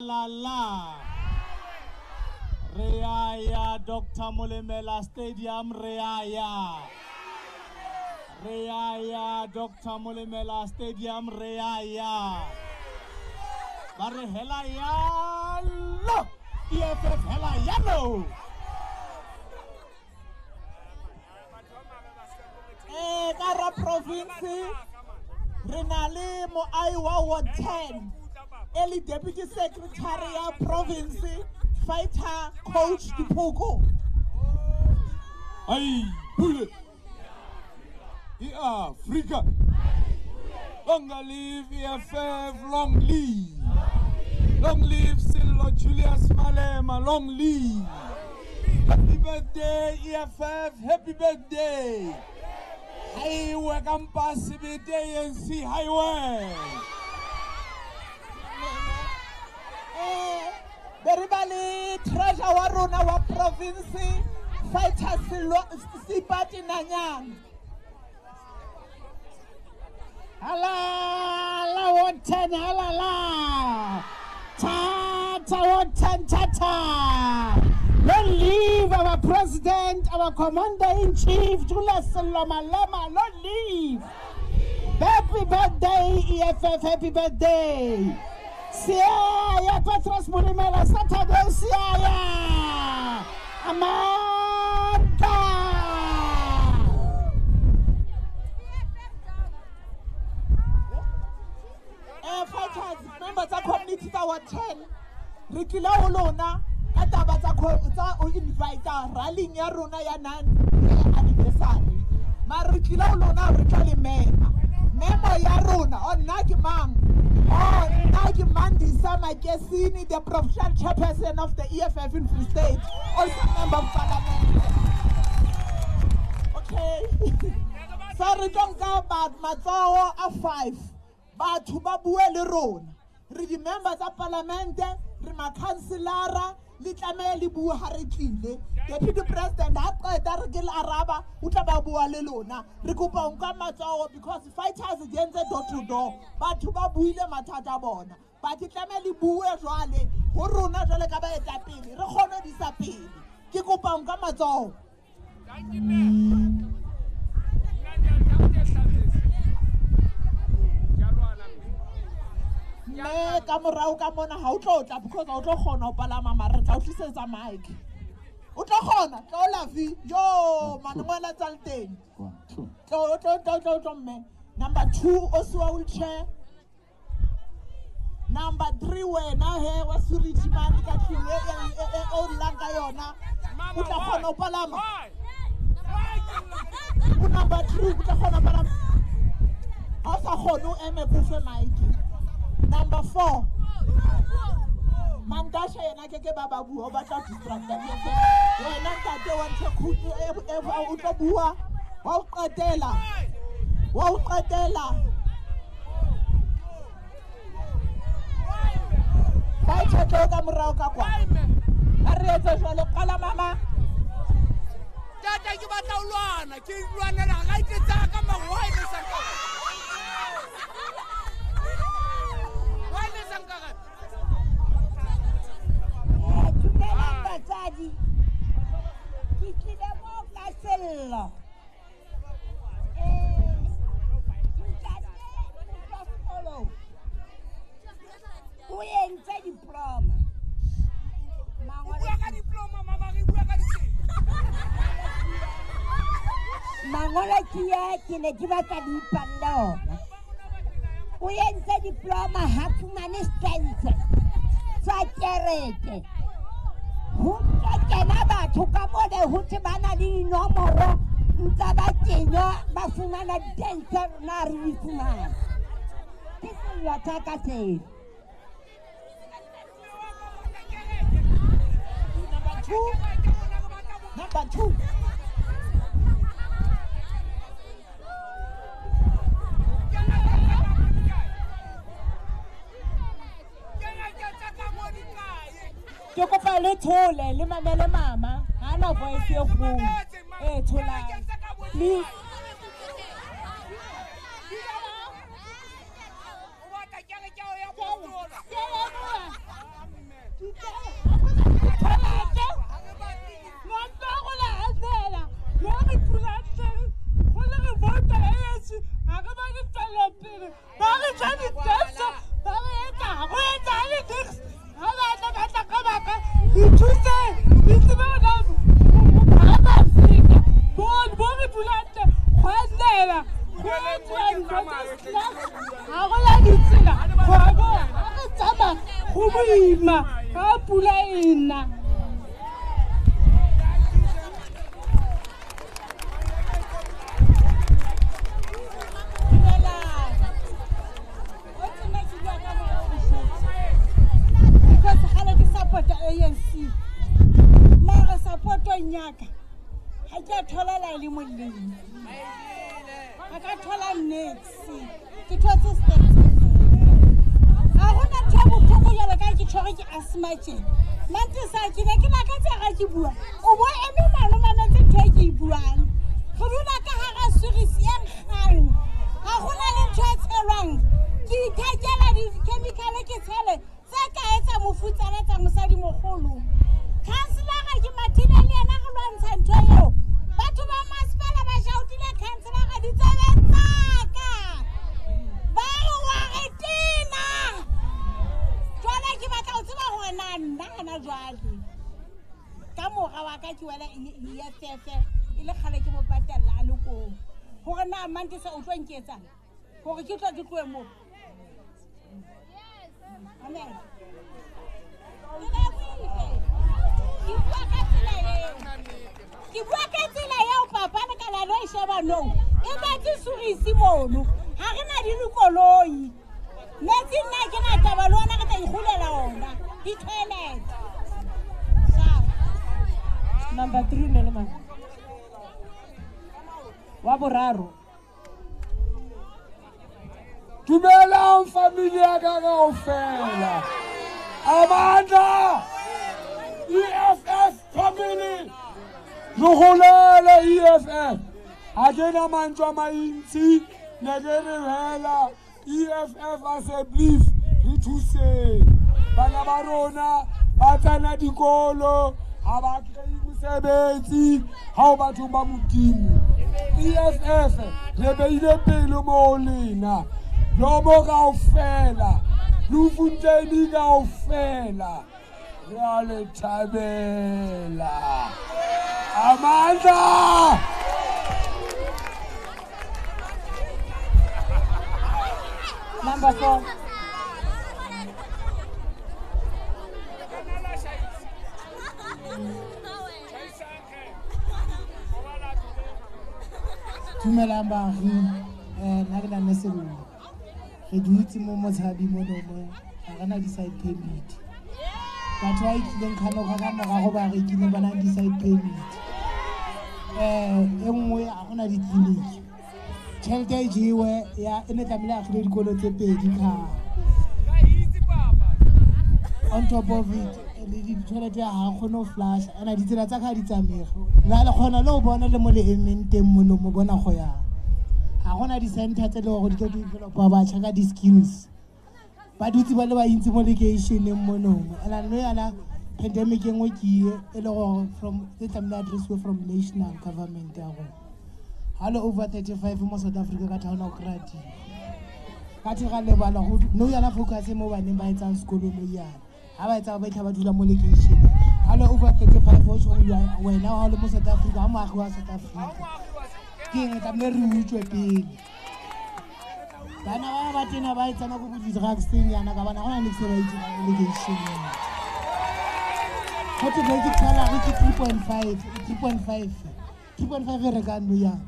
la la. Re ya ya dr molemela stadium re ya. Ya ya ya dr molemela stadium re ya ya. Ba re hela yalo eff hela yalo eh ka ra province re na ward 10 e le deputy secretary ya province fighter coach dipoko Ai, bule. Afrika. Long live EFF, long live. Long live Sello Julius Malema, long live. Happy birthday EFF, happy birthday. Highway campus ANC highway. Eh be re ba le treasure wa rona wa province fighter Silo- sipati nanyana halala won10 halala tata won10 tata long live our president our commander in chief julius Sello malema long live happy birthday eff happy birthday. Siyaya Petrus Molemela saturday siyaya amanda. Eh fighters members tsa community tsa wa 10 re tlile ho lona ka taba tsa tsa o invite rallying ya rona ya year anniversary. Mara re tlile ho lona re tla mema. Ya rona o nna ke mang mandisa makesini the provincial chairperson of the eff in free state also member of parliament. Okay. So re tlo nka ba- matsoho a five. Batho ba bue le rona. Re di-member tsa palamente re makhanselara le tlamehe le bue ha re tlile. Deputy president ha qeta re araba o tla ba bua le lona. Re kopa because fighters di entse door to door. Batho ba buile mathata bona but tlamehe le bue jwale ho rona jwale ka baetapele re kgone di isa pele. Ke kopa ho nka matsoho. Mme ka morao ka mona ha o tlo tla because ha o tlo kgona ho palama mara re tla o tlisetsa mike o tlo kgona tlo lavi yo manongwela tsa le teng. Tlo mme. Number two o siwa wheelchair number three wena he wa man ka tlung e e- e- e- o llang ka yona. O tla kgona ho palama. o number three o tla kgona palama. Ha o sa kgone o eme ko fe mike number four. Mandasha yena ke ke ba ba bua o batla distracta wena ntate wa ntho khutu o tlo bua? Wa o qetela? Wa o qetela vai e tshwetlee ka morago ka kwa? Ga re etse jalo kgala mama. Tata ke batla o lwana ke lwanela ga ke tsaya ka magoa e lesanka wa e lesanka gape dumela batsadi ke tlile mo ka sello. O entse diploma. Mangolo- ke ye ke ne ke batla di ipalle ona. O entse diploma ha fumane stentse tsa kereke. Ho tlo kena batho ka mone ho thwe ba na le dinomoro ntsa ba kenywa ba fumana diteng tse rona re di fumana ke sello tsa ka two. Number two. Ke kopa le thole le mamele mama. Ha na voice e kgolo. E tholang please ke ithekela dikhemikale ke tshele tse ka etsa mofutsana tsa mosadi mogolo khanselara ke mathina le ena go lwantsha ntho eo. Batho ba masepala ba shautile khanselara ditsebe tsaka ba re wa re tina. Jale ke batla go tseba gore na nna gana jale ka moga wa ka ke wela eff e le kgale ke mo patelela a le koo gore na mantesa o tlo nketsang gore ke tlo ke tloe moo ke bua ka tsela eo papane ka lano e shebanong e betse sogisi mono ga re na didikoloi metsi nna ke na taba le ona re tla ikgolela ona di-toilet number three ne le mane wa boraro. dumela umfamilia kakawufela amandla i-ff phambili lugulele i-ff akenamantshwa amaintsi nekerevela i-ff assemblyf re thuseng bana ba rona ba tsena dikolo ga ba kry-e mosebetsi gao bathong ba modimo. Eff re beile pele moo lena. Lomo kaofela lufunteni kaofela re a le thabela. Amandla! Number four. Dumelang baagi um nna ke re dutse mo motshabi monomo ga rena di-side permit. Batho ba ikileng kganoga ka morago ba rekile ba nang di-side permit. Um e nngwe ga gona ditleliniki tšhelete e jewe e ne tlamehile agile dikolo tse pedi kgang on top of it le ditšhelete ga kgone go flasha. Ana ditsela tsa ka di tsamege la le kgona le go bona le mo le emeng teng mono mo bona go yang ga gona di-center tse e le gore di tlo developa batšha ka di-skills. Ba dutse ba le bantsi mo lekeišeneng monomo ana no yana pandemic e nngwe ke ye e le gore from e tlamehile addressiwe from national government ya rona. Ga le over thirty five mo south africa ka town o kry-a tiro ka the ga lebala nou yana focus mo baneng ba etsang sekolo nou yana ga ba etsa ba itlha ba dula mo lekeišeneng ga le over thirty five o tshong wena ga le mo south africa ga moagi wa south africa ke tlamehile re utswe pele bana ba ba tena ba etsana ko bodi-drugseng yana ka bana go na le se ba itsena mo lekeišeneng gote basic salary ke three point five three point five. Three point five e rekang nou yana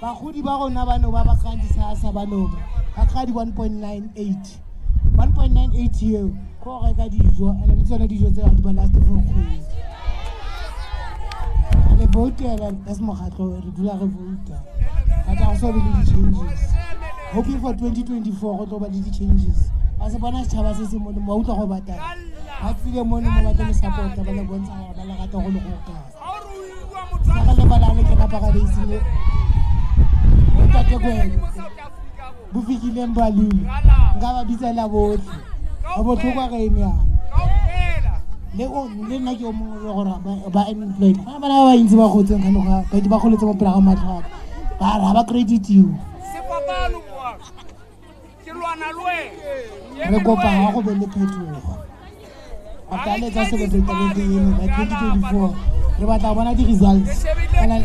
bagodi ba gona bano ba ba kgang disasa banoba ba kga di one point nine eight. One point nine eight eo ko reka dijo and le tsone dijo tse di ba last for kgwedi voutela as mokgatlho re dula re vouta. Ga go so be le di-changes. Hoping for twenty twenty four go tlo ba le di-changes. Ba se bona setšhaba se se mono ba utlwa go batala ba tsile mono mo batle le support-a ba le bontsha gore ba le rata go le go kae saka lebala le kenapaka leisile otatekwele bo fikileng balule nka ba bitsela botlhe ga botlhokwa ga eme yana le nna ke o mongwe le gore ba- ba unemployed go na bana ba bantsi ba gotseng kganoga baiti ba goletse mo pela ga matlhaka ba re ga ba creditiwe. Re kopa ga go be le phetogo. Ataletsa celebrate eno twenty four re batla bona di-results.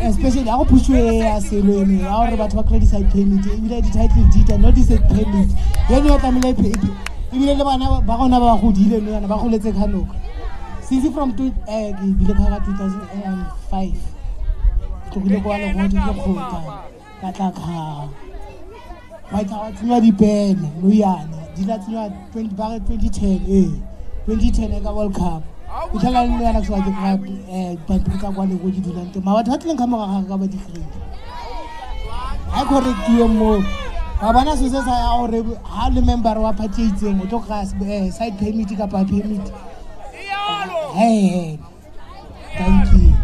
Especially ga go pusiwe ya selo eno ya gore batho ba credit side payment ebile di-title and not di-side payment eno ya tlamehile e phe- e e ebile le bana ba gona ba godile no yana ba goletse kanoka since from eh, ke bile ka ka 2005 tlogile kwa legodi ke kgota ka tla kga wa tla wa tsenywa dipene no yana di la tsenywa 20 ba re 2010 ee 2010 ka world cup. O tlhala le yana ke sa ke ka eh pampiri tsa kwa legodi dulang teng. Ma batho ba tlileng ka moraga ka ba di-grade. Ga e correctiwe moo ga bona se se sa ya gore ga le member wa party e itseng o tlo ka side permit kapa permit he thank you.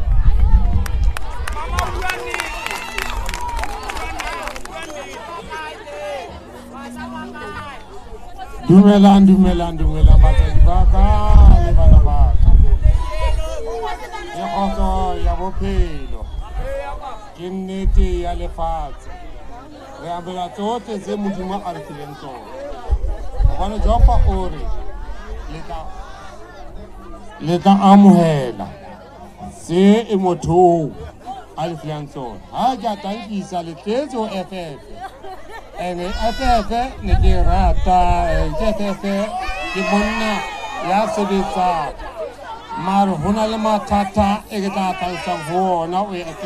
dumelang dumelang dumelang batsadi ba ka le bana ba ka ke kgotso ya bophelo ke nnete ya lefatshe re a jopa o re le tla amogela se e mothong a le filang tsone ga ke a tankisa letletse o ff ene ff ne ke e rata eh, ke ff ke monna ya sebetsang. Mare go na le mathata e ke tla tlhalosang go ona o ff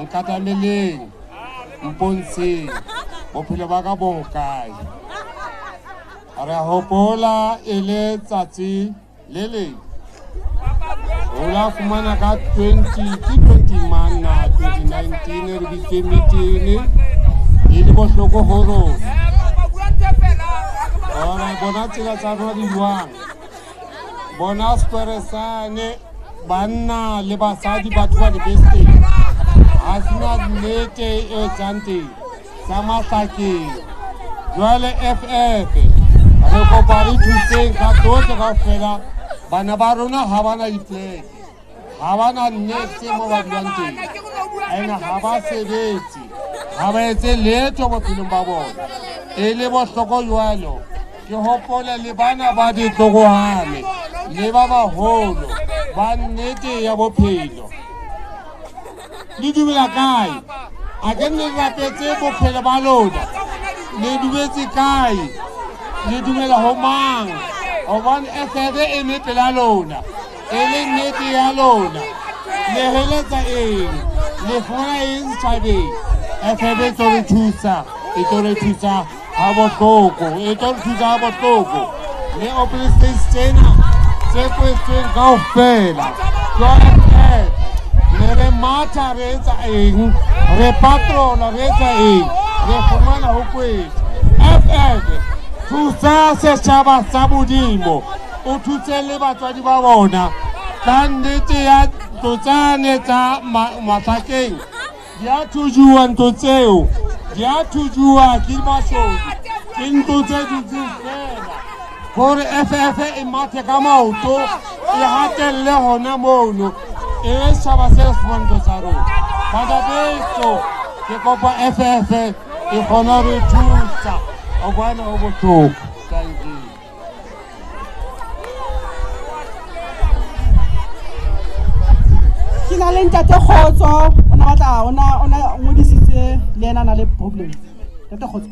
nkatameleng mpontsheng bophelo ba ka bonkae re hopola e le tsatsi Lele. Olaf Manaka 2020 mana 2019 rubise mitini ilbo soko horo. Ora bonati la tsarwa di juang. Bonas peresane banna le basadi batho ba dibeste. Ha sena nnete e tsante. Samasaki. Jwale FF. Re kopa re thuseng ka tsotlhe kaofela bana ba rona ga ba na dipleke ga ba na nnete mo ba dulang teng. Ande ga ba sebetse. Ga ba etse letho bophelong ba bona. E le bohloko jwalo. Ke gopola le bana ba ditlogogane le ba bagolo ba nnete ya bophelo. Le dumela kae? A ke nne rapetse bophelo ba lona. Le dumetse kae? Le dumela ho mang Oman esede init la lona. Elinit ya lona. Nehele za in. Nefuna in chabi. Esede tori tusa. Itori tusa habot koko. Itori tusa habot koko. Ne opliste stena. Se question kaofela. Kaofela. Ne re mata re za in. Re patrona re za in. Nefumana hukwezi. FF. Thusa setšhaba sa modimo. O thuse le batswadi ba bona. Ka nnete ya ntlo tsane tsa ma- mahlakeng di a thujuwa ntlo tseo. Di a thujuwa ke masodi ke ntlo tse dutseng fela. Gore ff e mathe ka maoto e hatelle gona mono. E be setšhaba se sefonto sa rona. Bana beso ke kopa ff e kgona re thusa o bona o bohloko thank you. Ke na le ntate kgotso o na batla o na ngodisitse le ena a na le problem. Ntate kgotso.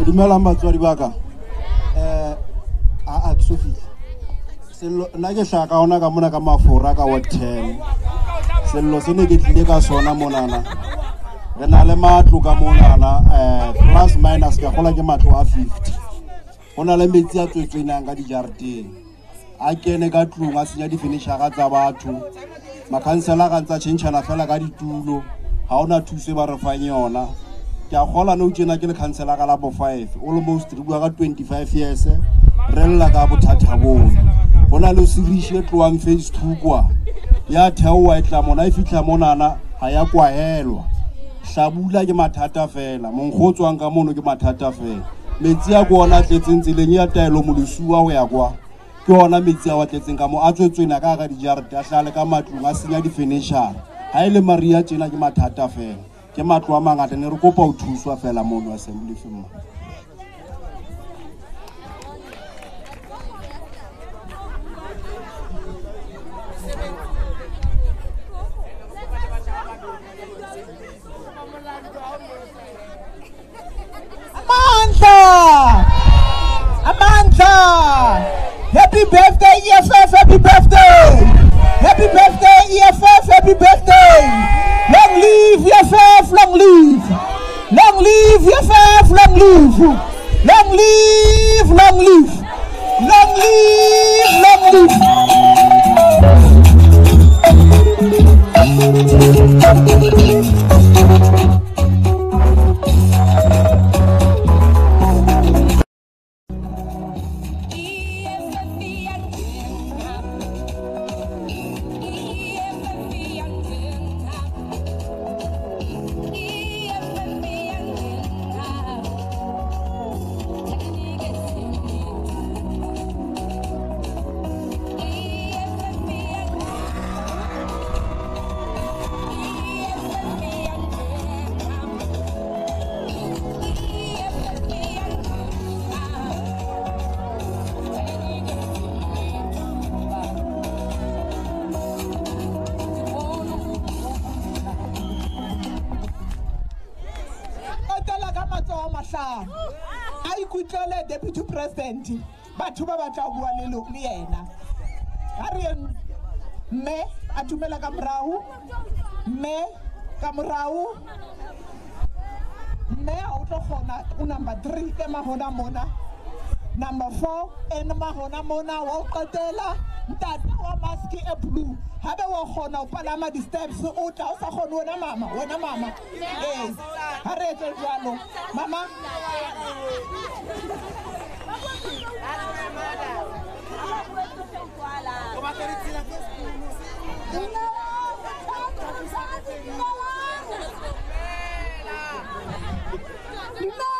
E dumelang batswadi ba ka. Um aa ke so fitlha sello nna ke tlhaka ona ka mona ka mafora ka ward ten sello se ne ke tlile ka sona monana. Re na le matlo ka monana um plus minus ka gola ke matlo a fifty. Go na le metsi a tswetswenang ka dijareteng. A kene ka tlong a senya di-finishara tsa batho. Makhansela ga ntse a tšhentšhana fela ka ditulo. Ga ona thuso e ba re fang yona. Ke a gola nou tjena ke le khansela ka labo five. Almost re bua ka twenty-five years. Re lla ka bothata bono go na le seriši e tloang face two kwa ya theoa e tla mona e fitlha monana ga ya kwahelwa hlabula ke mathata fela. Monkgo tswang ka mono ke mathata fela. Metsi a ke ona a tletseng tseleng ya taelo molosua go ya kwa. Ke ona metsi a wa tletseng ka mo a tswetswena ka ga dijarete a tlale ka matlong a senya di-finishara ga e le maria tjena ke mathata fela. Ke matlo a mangata ne re kopa ho thuswa fela mono assembly fema Happy birthday, EFF, happy birthday! Happy birthday, EFF, happy birthday! Long live EFF, long live! Long live EFF, long live! Long live, long live! Long live, long live! Morago mme ga o tlo kgona o number three ke magona mona. Number four ene magona mona. Wa o qetela ntate wa maski e blue. Gabe wa kgona go palama di-steps o tla o sa kgone wena mama wena mama. Ee ga re etse jalo mama mothabi.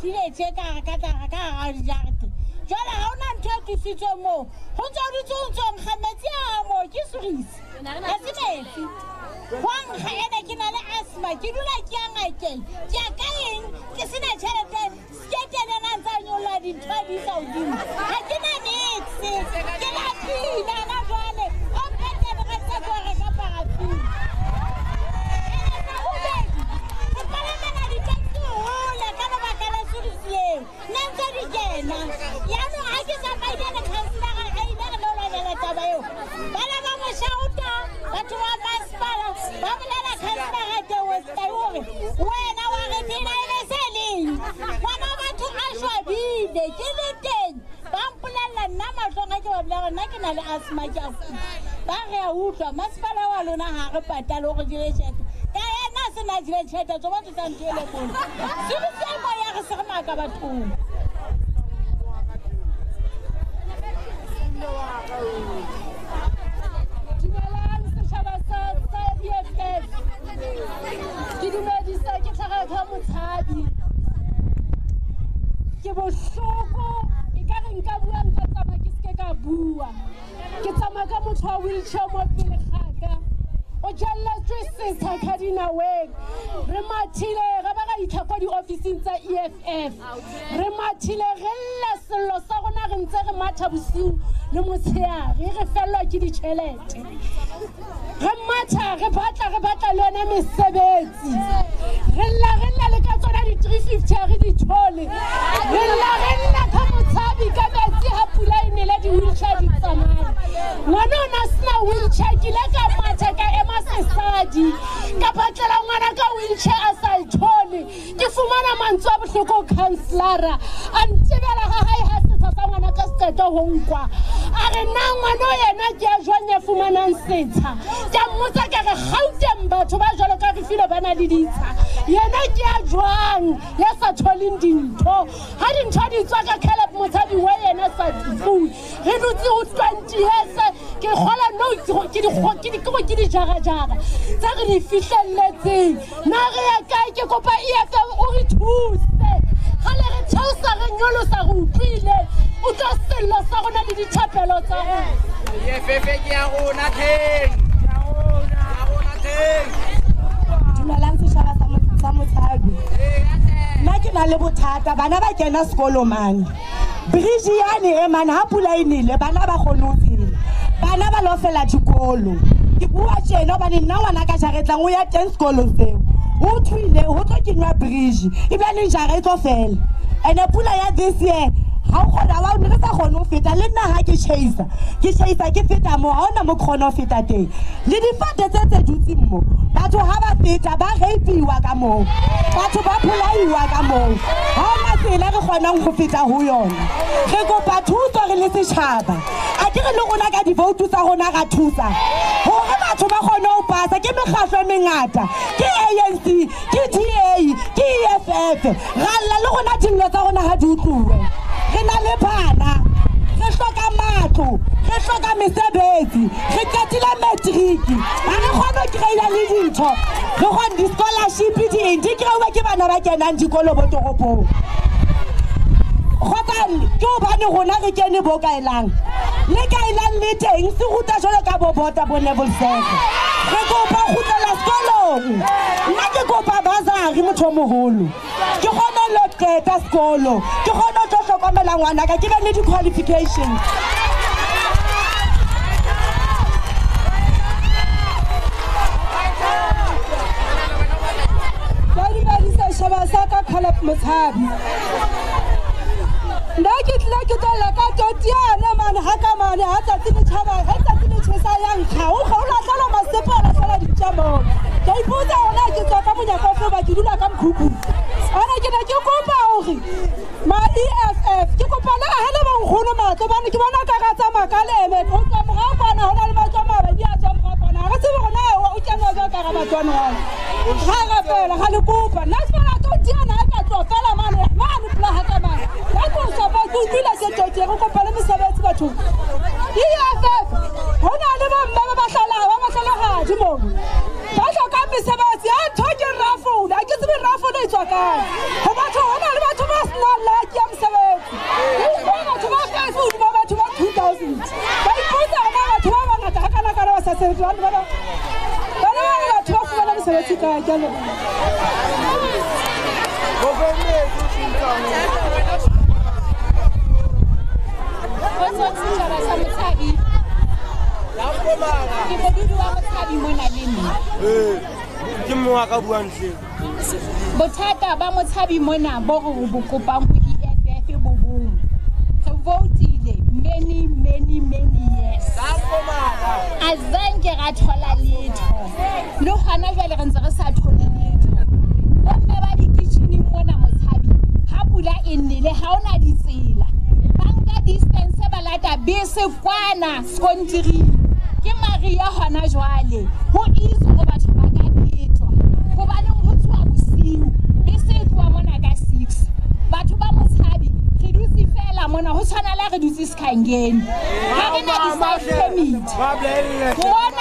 Outlwa e mathiletse kare ka tlara ka gara dijarete jale ga ona ntho e tlisitsweng moo go tswa ditsotsong ga metsi a mo ke serisi ga se metsi gwankga ene ke na le asma ke dula ke ya ngakeng ke ya ka eng ke sena tšhelete sketelena ntse a nyolola dintho a di sa godimo ga ke na nix ke lapinana نمترجينا يانو عجز عبيدنا كهزنا عينا نولا نلا تبايو بلا بابا شاوتا بتوا ماسبالا بابا لنا كهزنا غدا وستيوغي وين وغتنا إلى سليم وما بتوا عشوا بيدي جلتين ba mpolelela nna matlong a ke ba bolela gore nna ke na le asma ke a kuta ba re a utlwa masepala wa lona ga re patale gore tšhete ka ena se na tšhete tso batho sa ntho ele kolo sebisiamo ya re se re maaka bathong. Dumelang setšhaba sa bohloko e ka re nka bua nka tsamaya ke seke ka bua. Ke tsamaya ka motho wa wheelchair mo pele gaka o jalletswe setsha ka dinaweng re mathile re ba ga itlha kwa diofising tsa eff re mathile re lle sello sa rona re ntse re matha bosiu le motsheare re fellwa ke ditšhelete re matha re batla re batla le yone mesebetsi. Re lla re lla le ka tsona di-three fifty a re di thole. Re lla re lla motshabi ka metsi ga pula e nele di-wheelchair di tsamaya. Ngwana o na sena wheelchair ke ile ka matha ka ema sesadi. Ka batlela ngwana ka wheelchair a sa e thole. Ke fumana mantswe a bohloko councilara a ntebela ga gae ga ngwana ka qeta ho nkwa. A re na ngwana o yena ke a jwang ya fumanang setsha? Ke a mmotsa ka re gauteng batho ba jalo ka re filo ba na le ditsha. Yena ke a jwang ya sa tholeng dintho? Ha dintho di tswa ka caleb motshabi wa yena sa tfui re dutse ho twenty hese ke kgola no ke di- ke ke ke dijara-jara tse re di fihlelletseng. Na re ya kae? Ke kopa efm o re thuse gale re theosa re nyolosa re utlwile. O tlo sello sa rona le dithapelo tsa rona. Efefe ke ya rona teng dumelang setšhaba sa Mo- sa motshabi nna ke na le bothata bana ba kena sekolo mane. Bridge yane e mane ga pula e nele bana ba kgone go tsela. Bana ba lo fela dikolo. Ke bua tjena gobane nna ngwana ka jaretlang o ya teng sekolo seo o thwile go tlo kenywa bridge. Ebilane jara e tlo fela. And-e pula ya this year ga o kgona wa ne re sa kgone go feta. Le nna ga ke chaisa ke chaisa ke feta mo ga ona mo ke kgone go feta teng. Le difate tse tse dutseng mo batho ga ba feta ba rapiwa ka moo. Batho ba pholaiwa ka moo. Ga ona tsela re kgonang go feta go yona. Re kopa thuso re le setšhaba a ke re le rona ka divoutu tsa rona ra thusa. Gore batho ba kgone go pasa. Ke mekgatlho e mengata. Ke anc ke da ke eff ra lla le rona dillo tsa rona ga di utlowe re na le bana. Re hloka matlo. Re hloka mesebetsi. Re qetile matriki ga re kgone ho kry-a le dintho. Re kgone di-scholarship di eng di kry-uwe ke bana ba kenang dikolo bo toropong kgotsane ke gobane rona re kene bo kaelang le kaelang le teng se ruta jalo ka bobota bo nebelsege re kopa kgutlela sekolong. Nna ke kopa basari motho o mogolo ke kgone lo qeta sekolo. Ke kgone o tlo tlhokomela ngwanaka ke be le di-qualifications. Badibadisa šhaba sa ka caleb motshabi nna ka totiane mane ga ka tsatsi le tšhaba ga tsatsi le tšhesa ya nkga o kga o latlhela masepe o latlhela ditšamo ka ipotsa gona ke tswa ka feba ke dula ka mokhukhu ane ke ne ke kopa gore ma-eff ke kopa le agele bonkgono matlo bane ke bona ka ga tsamaya ka leme o tswa morago kwana go na le matso a mabedi a tswa morago kwana ga re tsebe gona o kene ka ka ga ba buang seo bothata ba motshabi mona bo re bo kopang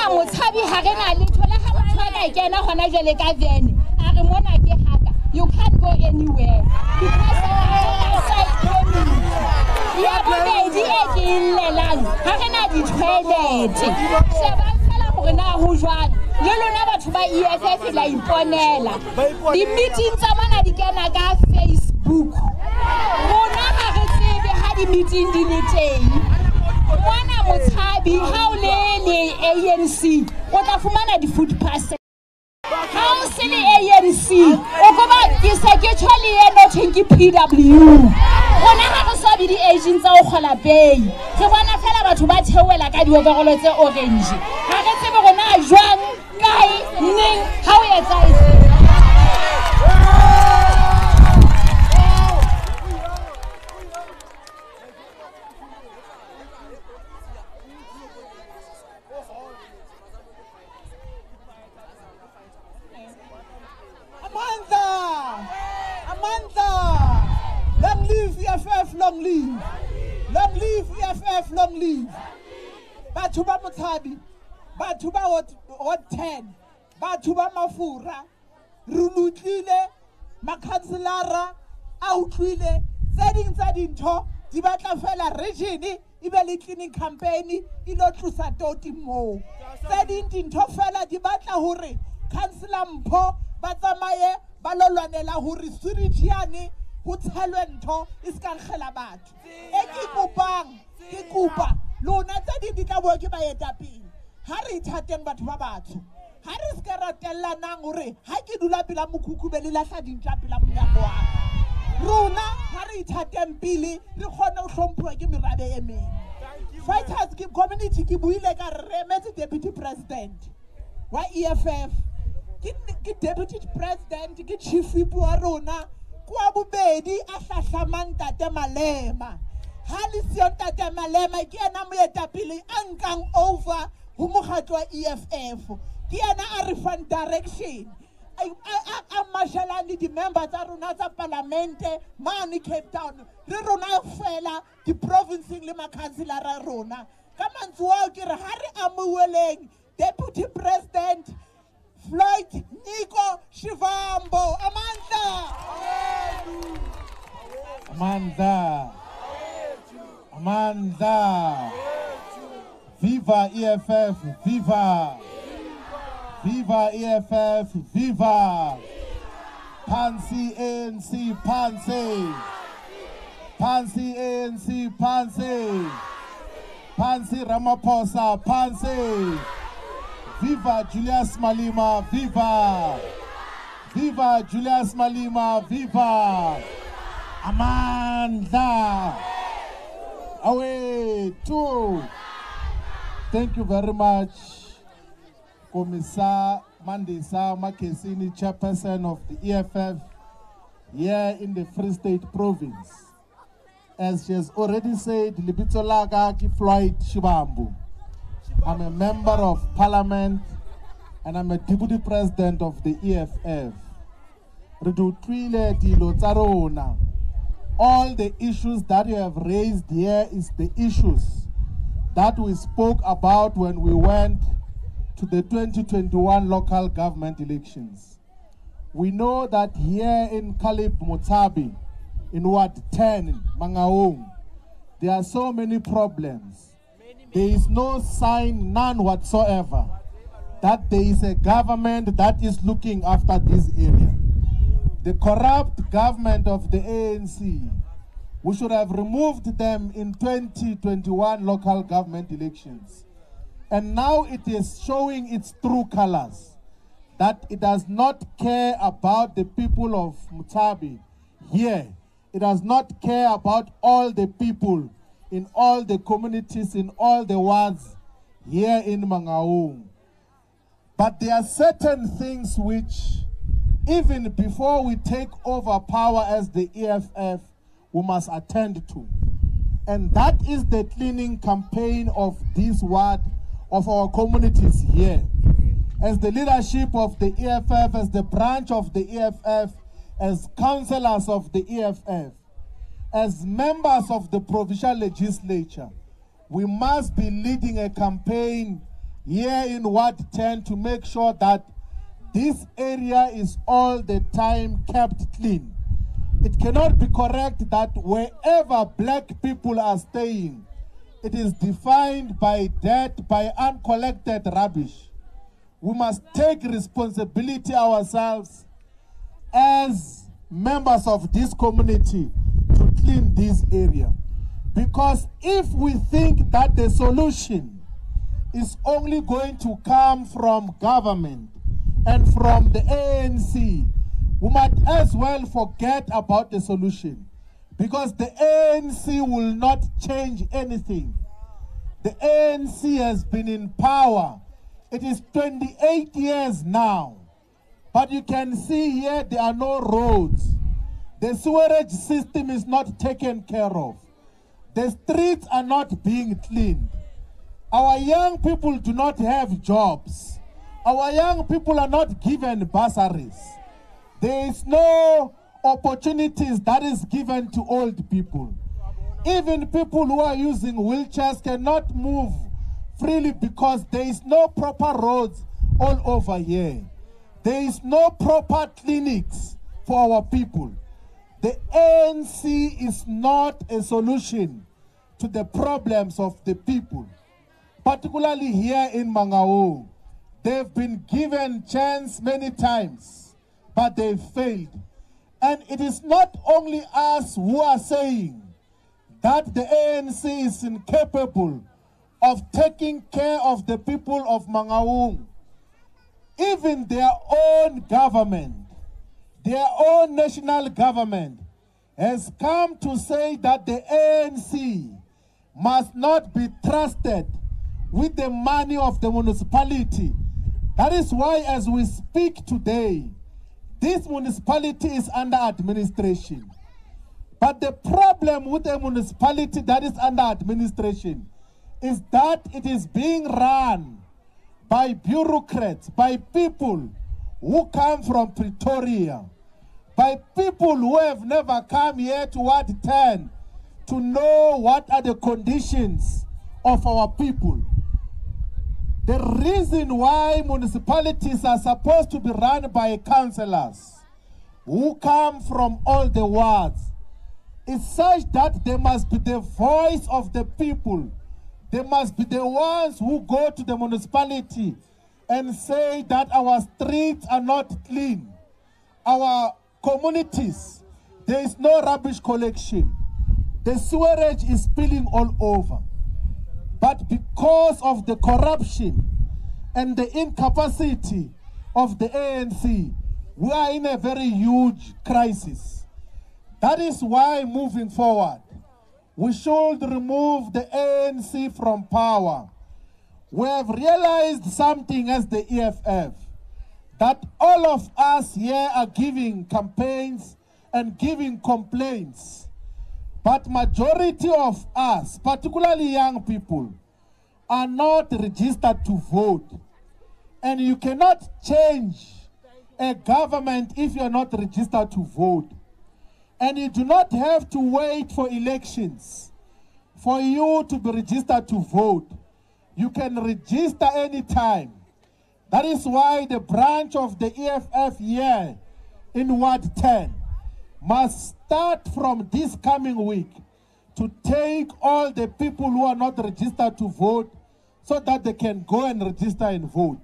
motshabi ga re na letho le ga motho a ka gona ka vene a re mona ke haka. You can't go anywhere. Because of side permit ya bobedi e ke e llelang ga re na di-toilete shebang gore na go jwang. Le lona batho ba eff la iponela di-meeting tsa mona di kena ka facebook. Rona ga re tsebe di-meeting di le teng ngwana motshabi ga o le le anc o tla fumana di-food pass. Ga o se le anc o koba ke se ke tšho le eno thweng ke pw gona ga re swabe di-agent tsa go kgola pay re bona fela batho ba theoela ka dioverolo tse orange. Ga re tsebe gona jwang kae neng ga o etsa Amandla. Long live EFF, long live. Long live EFF, long live. Batho ba Motshabi, batho ba Ward 10, batho ba Mafura, re utlwile makhanselara a utlwile tse tsa dintho di batla fela region e be le cleaning campaign e lo tlosa toti moo tse dintho fela di batla hore councillor mpho ba tsamaye ba lo lwanela hore security yane ho tshelwe ntho e se ka nkgela batho. E ke kopang ke kopa lona tse ding di tla boe ke baetapele. Ha re ithateng batho ba batsho ha re se ka ratellanang hore ha ke dula pela mokhukhu be le lahla dintja pela monyako wa ka. Rona ha re ithateng pele re kgone ho hlomphuwa ke merabe e meng. Fighters community ke buile ka re re emetse deputy president wa eff ke ke deputy president ke chief wa rona ke wa bobedi a hlahlamang tate malema. Ha le siyo tate malema ke yena moetapele a nkang over ho mokgatlo wa eff ke yena a re fang direction. A- mashalang le di-member tsa rona tsa palamente mane cape town. Re rona fela di-provinceng le makhanselara a rona. Ka mantswe ao ke re ha re amoeleng deputy president floyd Nyiko Shivambu amandla Amandla. Amandla. Viva EFF, viva. Viva EFF, viva. Pansy ANC, Pansy. Pansy ANC, Pansy. Pansy Ramaphosa, Pansy. Viva Julius Malema, viva. Viva Julius Malema, viva. Amandla. Away, two. Thank you very much, Commissar Mandisa Makesini, chairperson of the EFF here in the Free State Province. As she has already said, Libito Laga ki Floyd Shivambu. I'm a member of parliament and I'm a deputy president of the EFF. All the issues that you have raised here is the issues that we spoke about when we went to the 2021 local government elections. We know that here in Caleb Motshabi, in Ward 10, Mangaung, there are so many problems. There is no sign, none whatsoever, that there is a government that is looking after this area. The corrupt government of the ANC, we should have removed them in 2021 local government elections. And now it is showing its true colors that it does not care about the people of Motshabi here. It does not care about all the people in all the communities, in all the wards here in Mangaung. But there are certain things which, even before we take over power as the EFF, we must attend to. And that is the cleaning campaign of this ward of our communities here. As the leadership of the EFF, as the branch of the EFF, as councillors of the EFF, as members of the provincial legislature, we must be leading a campaign here in Ward 10 to make sure that this area is all the time kept clean. It cannot be correct that wherever black people are staying, it is defined by debt, by uncollected rubbish. We must take responsibility ourselves as members of this community clean this area. Because if we think that the solution is only going to come from government and from the ANC, we might as well forget about the solution. Because the ANC will not change anything. The ANC has been in power. It is 28 years now. But you can see here there are no roads. The sewerage system is not taken care of. The streets are not being cleaned. Our young people do not have jobs. Our young people are not given bursaries. There is no opportunities that is given to old people. Even people who are using wheelchairs cannot move freely because there is no proper roads all over here. There is no proper clinics for our people. The ANC is not a solution to the problems of the people, particularly here in Mangaung. They've been given chance many times, but they failed. And it is not only us who are saying that the ANC is incapable of taking care of the people of Mangaung. Even their own government, their own national government, has come to say that the ANC must not be trusted with the money of the municipality. That is why, as we speak today, this municipality is under administration. But the problem with a municipality that is under administration is that it is being run by bureaucrats, by people who come from Pretoria, by people who have never come here to Ward 10 to know what are the conditions of our people. The reason why municipalities are supposed to be run by councillors who come from all the wards is such that they must be the voice of the people. They must be the ones who go to the municipality and say that our streets are not clean. Our communities, there is no rubbish collection. The sewerage is spilling all over. But because of the corruption and the incapacity of the ANC, we are in a very huge crisis. That is why moving forward, we should remove the ANC from power. We have realized something as the EFF, that all of us here are giving campaigns and giving complaints. But majority of us, particularly young people, are not registered to vote. And you cannot change a government if you're not registered to vote. And you do not have to wait for elections for you to be registered to vote. You can register anytime. That is why the branch of the EFF here in Ward 10 must start from this coming week to take all the people who are not registered to vote so that they can go and register and vote.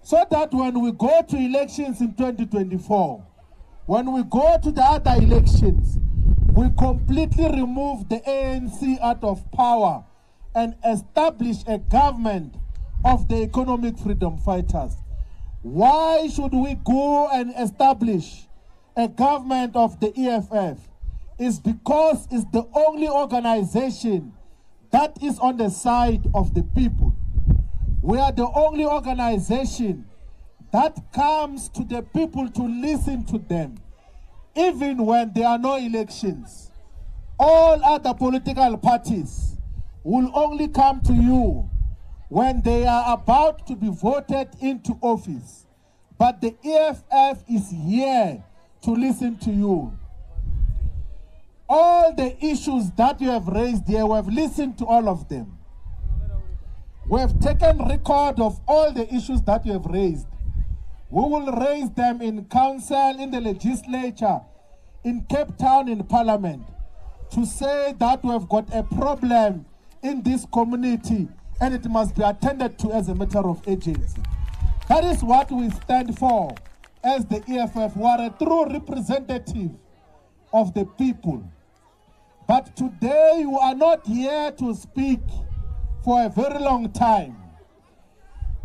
So that when we go to elections in 2024, when we go to the other elections, we completely remove the ANC out of power and establish a government of the economic freedom fighters. Why should we go and establish a government of the EFF? Is because it's the only organization that is on the side of the people. We are the only organization that comes to the people to listen to them, even when there are no elections. All other political parties will only come to you when they are about to be voted into office. But the EFF is here to listen to you. All the issues that you have raised here, we have listened to all of them. We have taken record of all the issues that you have raised. We will raise them in council, in the legislature, in Cape Town, in parliament, to say that we have got a problem in this community and it must be attended to as a matter of urgency. That is what we stand for as the EFF. We are a true representative of the people. But today you are not here to speak for a very long time.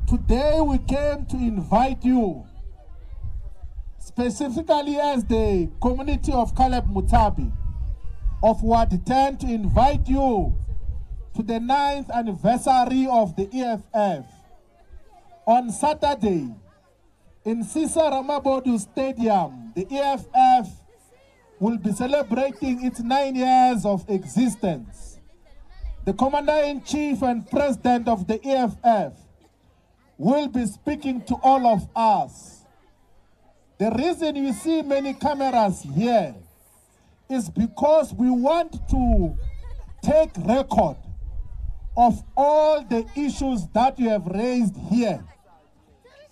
Today we came to invite you, specifically as the community of Caleb Motshabi of Ward 10 to invite you to the ninth anniversary of the EFF on Saturday in Seisa Ramabodu Stadium. The EFF will be celebrating its nine years of existence. The Commander-in-Chief and President of the EFF will be speaking to all of us. The reason you see many cameras here is because we want to take record of all the issues that you have raised here.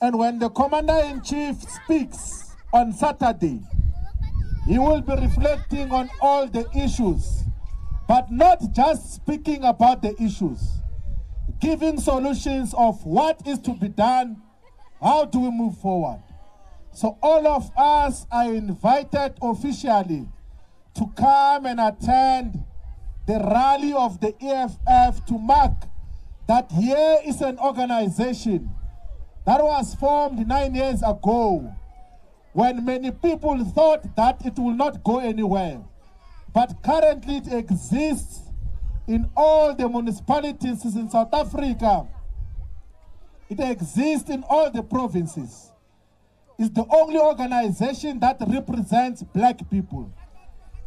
And when the commander in chief speaks on Saturday, he will be reflecting on all the issues, but not just speaking about the issues, giving solutions of what is to be done, how do we move forward. So all of us are invited officially to come and attend the rally of the EFF to mark that here is an organization that was formed nine years ago when many people thought that it will not go anywhere. But currently it exists in all the municipalities in South Africa. It exists in all the provinces. It's the only organization that represents black people.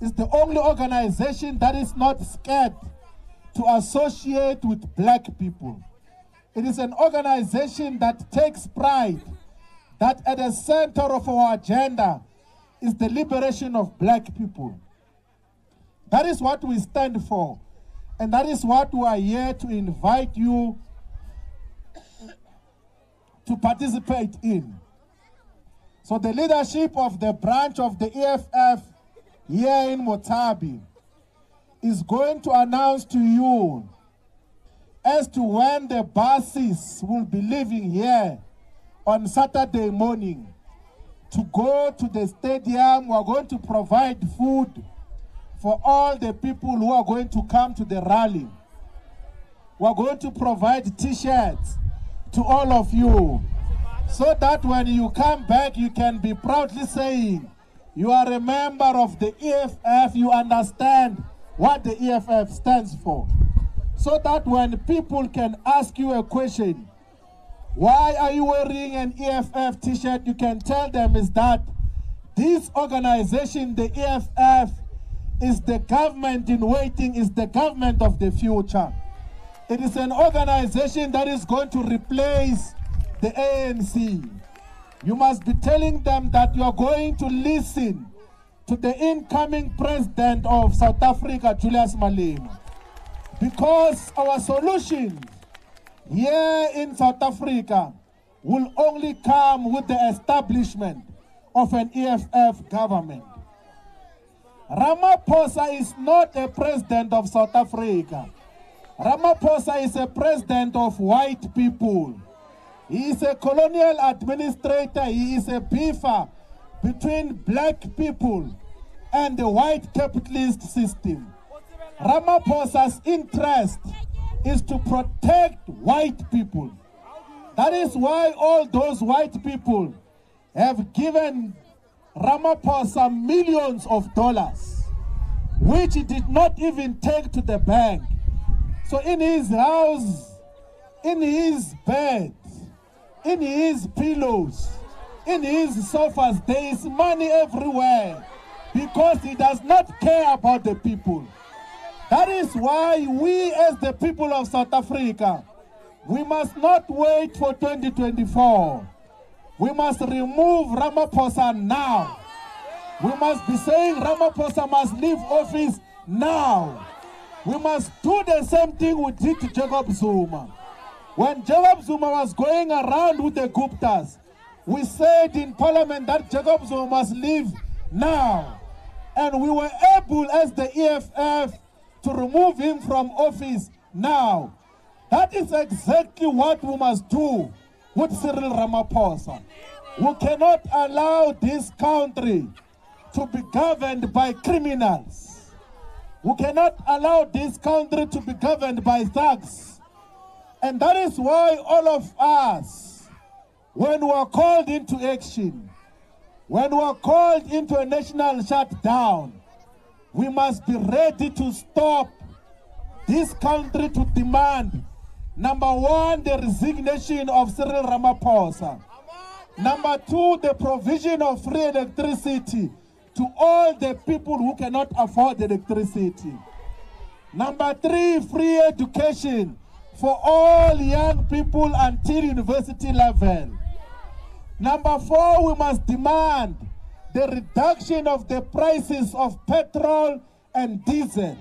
It's the only organization that is not scared to associate with black people. It is an organization that takes pride that at the center of our agenda is the liberation of black people. That is what we stand for. And that is what we are here to invite you to participate in. So the leadership of the branch of the EFF here in Motshabi is going to announce to you as to when the buses will be leaving here on Saturday morning to go to the stadium. We are going to provide food for all the people who are going to come to the rally. We are going to provide t-shirts to all of you so that when you come back, you can be proudly saying, you are a member of the EFF, you understand what the EFF stands for. So that when people can ask you a question, why are you wearing an EFF t-shirt? You can tell them is that this organization, the EFF, is the government in waiting, is the government of the future. It is an organization that is going to replace the ANC. You must be telling them that you are going to listen to the incoming president of South Africa, Julius Malema. Because our solutions here in South Africa will only come with the establishment of an EFF government. Ramaphosa is not a president of South Africa. Ramaphosa is a president of white people. He is a colonial administrator. He is a beefer between black people and the white capitalist system. Ramaphosa's interest is to protect white people. That is why all those white people have given Ramaphosa millions of dollars, which he did not even take to the bank. So in his house, in his bed, in his pillows, in his sofas, there is money everywhere because he does not care about the people. That is why we as the people of South Africa, we must not wait for 2024. We must remove Ramaphosa now. We must be saying Ramaphosa must leave office now. We must do the same thing we did to Jacob Zuma. When Jacob Zuma was going around with the Guptas, we said in parliament that Jacob Zuma must leave now. And we were able as the EFF to remove him from office now. That is exactly what we must do with Cyril Ramaphosa. We cannot allow this country to be governed by criminals. We cannot allow this country to be governed by thugs. And that is why all of us, when we are called into action, when we are called into a national shutdown, we must be ready to stop this country to demand number one, the resignation of Cyril Ramaphosa. Number two, the provision of free electricity to all the people who cannot afford electricity. Number three, free education for all young people until university level. Number four, we must demand the reduction of the prices of petrol and diesel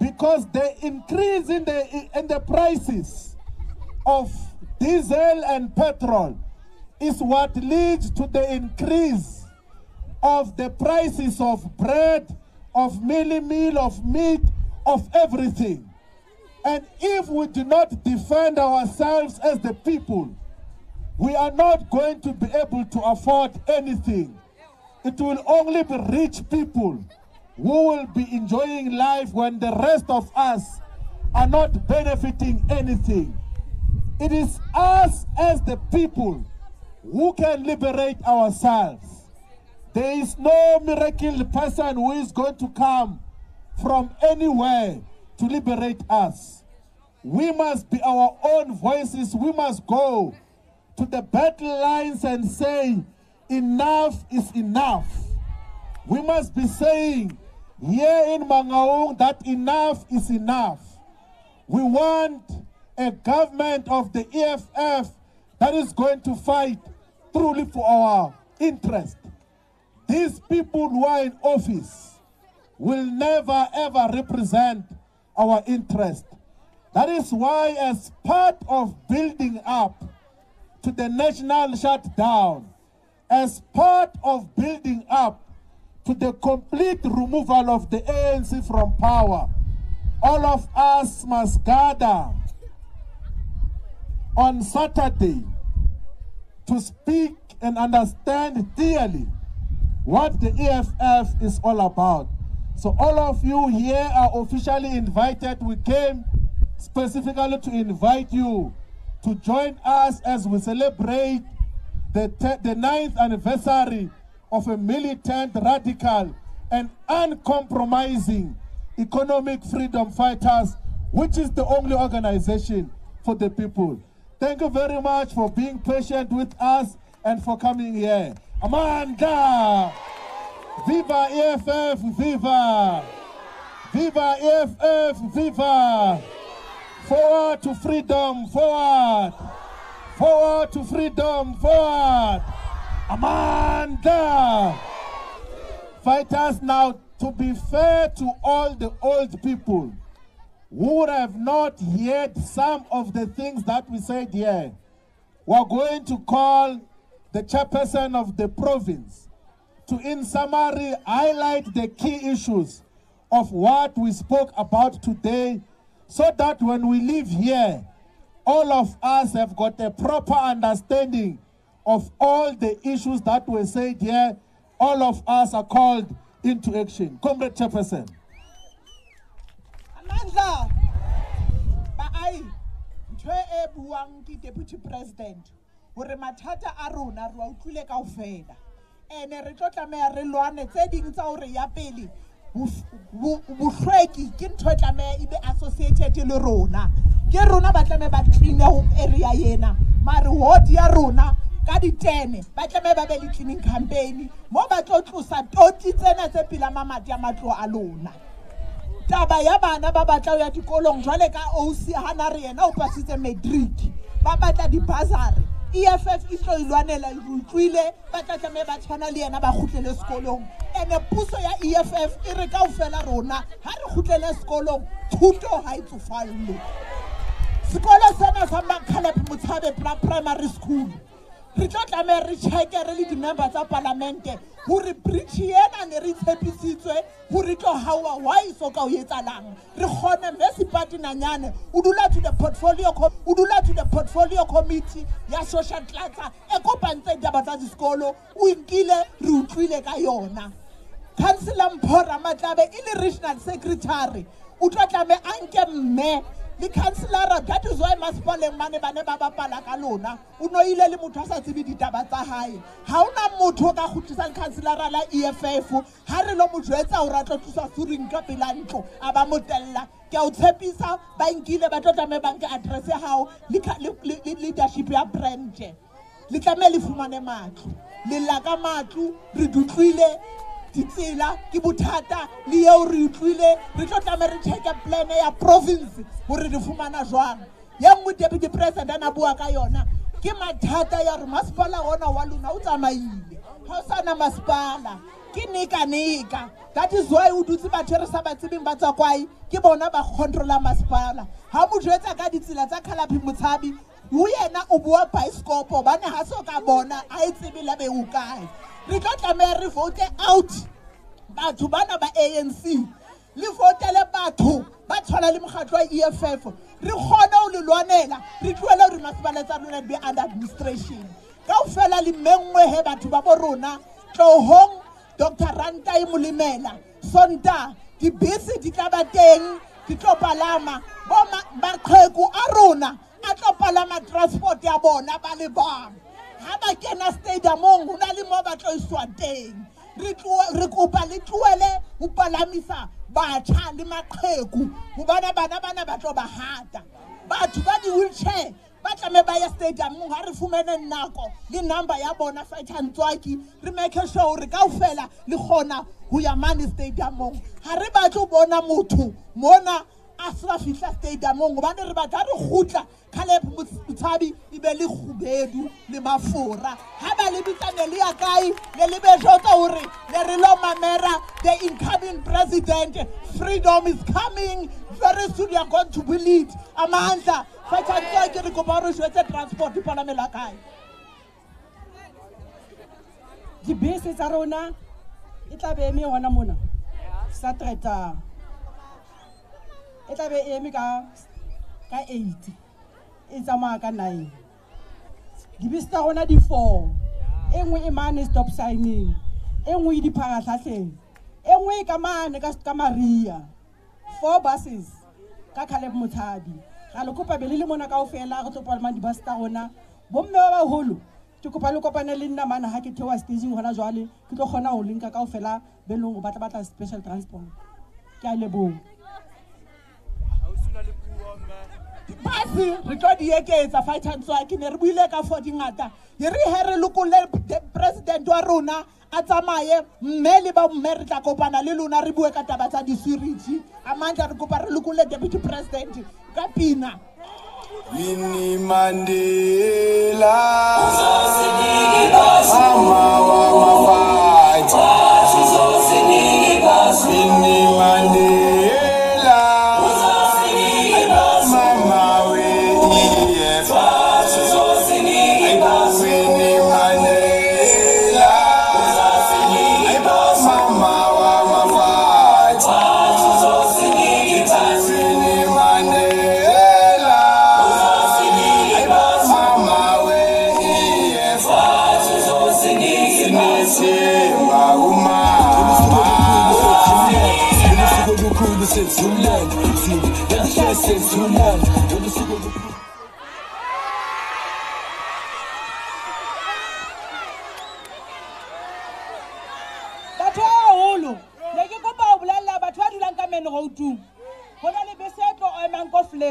because the increase in the in the prices of diesel and petrol is what leads to the increase of the prices of bread, of mealie meal, of meat, of everything. And if we do not defend ourselves as the people, we are not going to be able to afford anything. It will only be rich people who will be enjoying life when the rest of us are not benefiting anything. It is us as the people who can liberate ourselves. There is no miracle person who is going to come from anywhere to liberate us. We must be our own voices. We must go to the battle lines and say, enough is enough. We must be saying here in Mangaung that enough is enough. We want a government of the EFF that is going to fight truly for our interest. These people who are in office will never ever represent our interest. That is why, as part of building up to the national shutdown, as part of building up to the complete removal of the ANC from power, all of us must gather on Saturday to speak and understand clearly what the EFF is all about. So all of you here are officially invited. We came specifically to invite you to join us as we celebrate the, the ninth anniversary of a militant, radical, and uncompromising economic freedom fighters, which is the only organization for the people. Thank you very much for being patient with us and for coming here. Amandla! Viva EFF! Viva! Viva EFF! Viva! Forward to freedom! Forward! Forward to freedom! Forward! Amandla! Fighters now, to be fair to all the old people who have not heard some of the things that we said here, we're going to call the chairperson of the province to, in summary, highlight the key issues of what we spoke about today so that when we leave here, all of us have got a proper understanding of all the issues that were said here. All of us are called into action. Comrade Chairperson. amandla baahi ntho e buang deputy president hore mathata a rona re wa utlwile kaofela ene re tlo tlameha re lwane tse ding tsa hore ya pele bohlweki ke ntho e tlameha e be associated le rona. Ke rona ba tlameha ba cleane ho area ena. Mare ward ya rona ka ditene ba tlameha ba be le cleaning campaign. Mo ba tlo tlosa toti tsena tse pela mamati a matlo a lona. Taba ya bana ba batla ho ya dikolong jwale ka oc hana re yena o pasitse matric. Ba batla dibasary eff e tlo ilwanela re utlwile ba tla tlameha ba tshwana le yena ba kgutlele sekolong. Ande puso ya eff e re kao fela rona ha re kgutlele sekolong thuto ha e tsofallwe sekolo sena sa macalep motshabe primary school re tlo tlameha re checke re le di-member tsa palamente gore bridge ena ne re tshepisitswe gore tlo hawa why so ka o etsalang re kgone mme sepatinanyane o dula to the portfolio o dula to the portfolio committee ya social cluster e kopantseng taba tsa disekolo o nkile re utlwile ka yona. Councillor mphora matlabe e le regional secretary o tlo tlame a nke mme le councillara that is why masepaleng mane ba ne ba bapala ka lona. O no ile le motho a sa tsebe ditaba tsa hae. Ha ona motho o ka kgutlisang councillara la eff ha re lo mo jwetsa hore a tlo tlosa suring ka pela ntlo a ba motella. Ke a o tshepisa ba nkile ba tlo tlameha ba nke address le le- le- le leadership ya branche le tlameha le fumane matlo. Le lla ka matlo re dutlwile ditsela ke bothata le eo re utlwile. Re tlo tlame re check plane ya province gore re fumana jwang. Ye nngwe deputy president a bua ka yona. Ke mathata ya gore masepala ona wa lona o tsamaile. Ga o sana masepala. Ke neka-neka. That is why o dutse batho e re sa ba tsebeng ba tswa kwae ke bona ba controla masepala. Ga mo jwetsa ka ditsela tsa kalapi motshabi ho yena o bua bioscopo bane ga se o ka bona a e tsebe la be o kae. Re tlo tlameya re vote out. Batho bana ba anc le votele batho ba tshwana le mokgatlo wa e f f. Re kgone ho le lwanela re tlohele hore masepala tsa rona be under administration. Kao fela le mengwe he batho ba bo rona tlohong dr rantai molemela sonta dibese di tla ba teng di tlo palama. Bo ma- maqheku a rona a tlo palama transport ya bona ba le bang ha ba kena stadiumong ho na le mo ba tlo iswa teng. Re re kopa le tlohele ho palamisa batjha le maqheku hobane bana bana ba tlo ba hata. Batho ba di-wheelchair ba tlame ba ya stadiumong ha re fumane nako le number ya bona fightantswaki re make sure hore kaofela le kgona ho ya mane stadiumong ha re batle bona motho mona a sa fihla stadiumong gobane re batla re gutla caleb motshabi e be le kgubedu le mafora. Ga ba le bitsane le ya kae? Le le bejotsa gore le re lo mamera the incoming president. Freedom is coming. Very soon you are going to believe amandla fatshantsoa ke re kopa gore jwetse transport palamela kae? Dibese tsa rona e tla be eme gona mona. Satretang e tla be e eme ka ka eight e tsamaya ka nine. Dibese tsa rona di four. E nngwe e mane stop signing e nngwe e dipharatlhatlheng e nngwe e ka ka maria four buses ka caleb motshabi ga le kopa be le le mona kao fela re tlo palama dibus tsa rona. Bomme ba baholo ke kopa le kopane le nna mana ga ke theoa staging gona jwale ke tlo kgona go lenka kao be leng go batla batla special transport. Ke a leboga base re tlo di eketsa fightantswa ke ne re buile ka for dingata e re he re lokole de- president wa rona a tsamaye mme le ba mme re tla kopana le lona re bue ka taba tsa diswiriti amandla re kopa re lokole deputy president ka pina Winnie Mandela Mama wa mafaji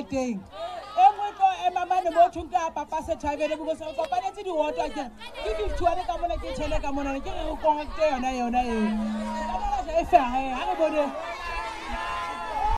fleteng e nngwe tlo ema mane mo thong ka papa sethabele because re kopanetse diwata ke. Ke fifty-one ka mona ke tšhele ka monane ke re re connecte yona yona eo. Ka mona ja e fege, ha re bone